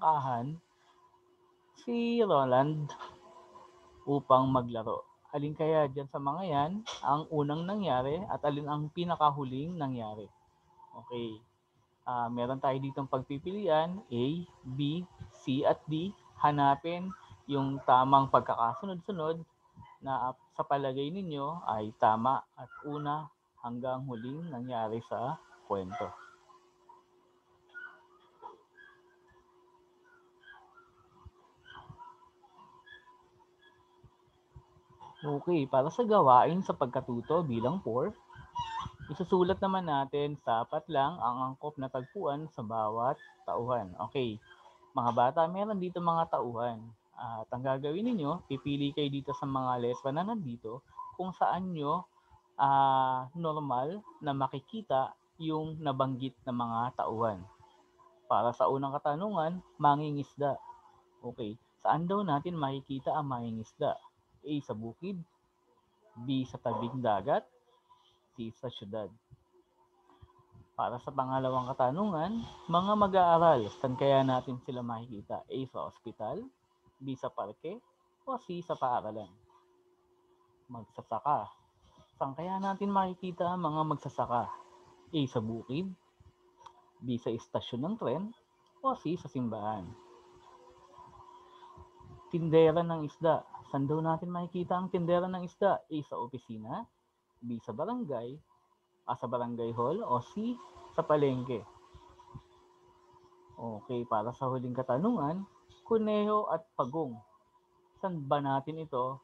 kahan si Roland upang maglaro. Alin kaya dyan sa mga yan ang unang nangyari at alin ang pinakahuling nangyari? Okay. Ah, meron tayo ditong pagpipilian A, B, C at D. Hanapin yung tamang pagkakasunod-sunod na sa palagay ninyo ay tama at una hanggang huling nangyari sa kwento. Okay, para sa gawain sa pagkatuto bilang 4, isusulat naman natin sapat lang ang angkop na tagpuan sa bawat tauhan. Okay, mga bata, meron dito mga tauhan. At ang gagawin ninyo, pipili kayo dito sa mga letra na nandito kung saan nyo ah, normal na makikita yung nabanggit na mga tauhan. Para sa unang katanungan, mangingisda. Okay, saan daw natin makikita ang mangingisda? A sa bukid, B sa tabing dagat, C sa syudad. Para sa pangalawang katanungan, mga mag-aaral, saan kaya natin sila makikita? A sa ospital, B sa parke, o C sa paaralan? Magsasaka. Saan kaya natin makikita ang mga magsasaka? A sa bukid, B sa istasyon ng tren, o C sa simbahan? Tindera ng isda. Saan daw natin makikita ang tindera ng isda? A sa opisina, B sa barangay, A sa barangay hall, o C sa palengke. Okay, para sa huling katanungan, kuneho at pagong. Saan ba natin ito?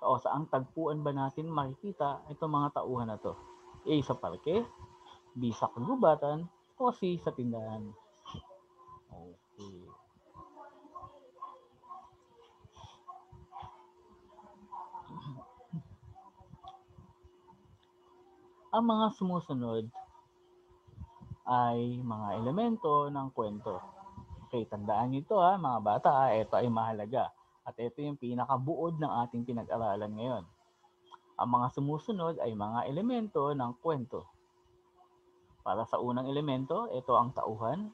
O saang tagpuan ba natin makikita itong mga tauhan na to? A sa parke, B sa kagubatan, o C sa tindahan. Okay. Ang mga sumusunod ay mga elemento ng kwento. Okay, tandaan nyo ito ha, mga bata, ito ay mahalaga. At ito yung pinakabuod ng ating pinag-aralan ngayon. Ang mga sumusunod ay mga elemento ng kwento. Para sa unang elemento, ito ang tauhan.